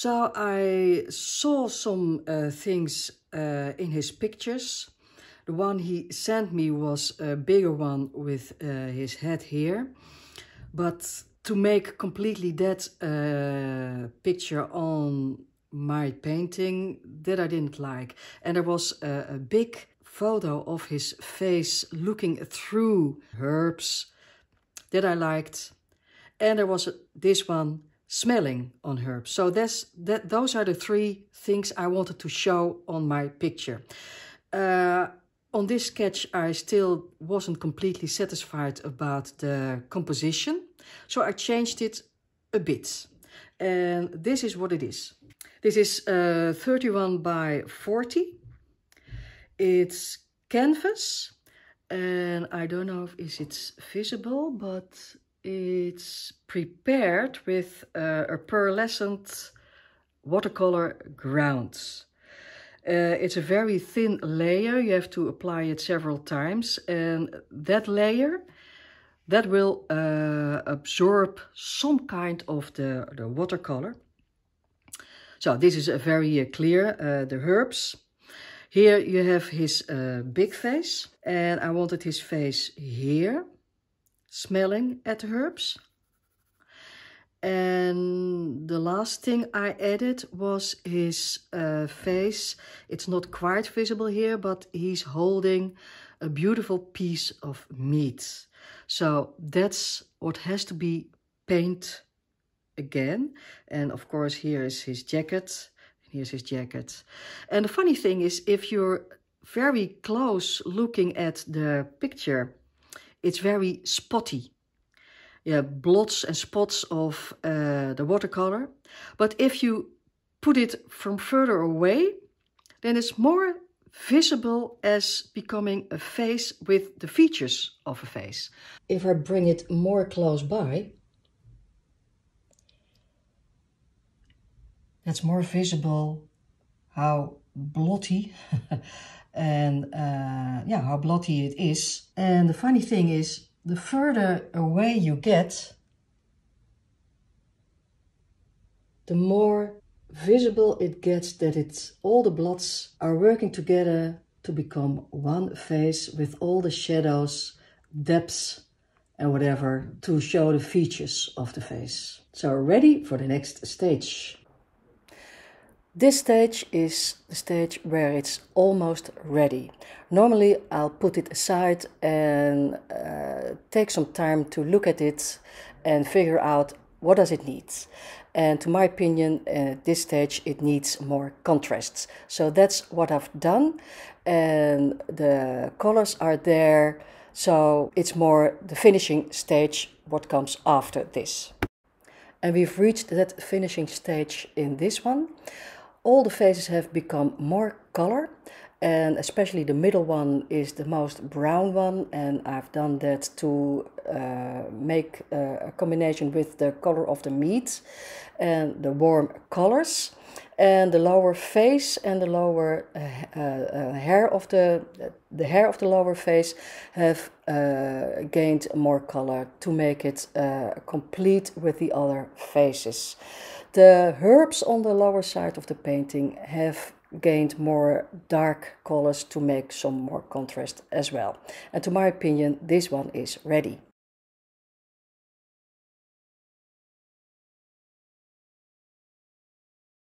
So I saw some uh, things uh, in his pictures. The one he sent me was a bigger one with uh, his head here. But to make completely that uh, picture on my painting, that I didn't like. And there was a, a big photo of his face looking through herbs that I liked. And there was a, this one smelling on herbs. So that's, that, those are the three things I wanted to show on my picture. Uh, on this sketch, I still wasn't completely satisfied about the composition. So I changed it a bit. And this is what it is. This is uh, 31 by 40. It's canvas. And I don't know if it's visible, but it's prepared with uh, a pearlescent watercolor ground. Uh, it's a very thin layer. You have to apply it several times. And that layer that will uh, absorb some kind of the, the watercolor. So this is a very uh, clear, uh, the herbs. Here you have his uh, big face and I wanted his face here, smelling at herbs. And the last thing I added was his uh, face. It's not quite visible here, but he's holding a beautiful piece of meat. So that's what has to be painted again. And of course, here is his jacket. Here's his jacket. And the funny thing is, if you're very close looking at the picture, it's very spotty. Yeah, blots and spots of uh, the watercolor. But if you put it from further away, then it's more visible as becoming a face with the features of a face. If I bring it more close by, that's more visible how blotty and uh, yeah, how blotty it is. And the funny thing is, the further away you get, the more visible it gets that it's all the blots are working together to become one face with all the shadows, depths and whatever to show the features of the face. So ready for the next stage. This stage is the stage where it's almost ready. Normally I'll put it aside and uh, take some time to look at it and figure out what does it need. And to my opinion, at this stage, it needs more contrasts. So that's what I've done. And the colors are there. So it's more the finishing stage, what comes after this. And we've reached that finishing stage in this one. All the faces have become more color and especially the middle one is the most brown one and I've done that to uh, make uh, a combination with the color of the meat and the warm colors and the lower face and the lower uh, uh, uh hair of the the hair of the lower face have uh, gained more color to make it complete with the other faces. The herbs on the lower side of the painting have gained more dark colors to make some more contrast as well. And to my opinion, this one is ready.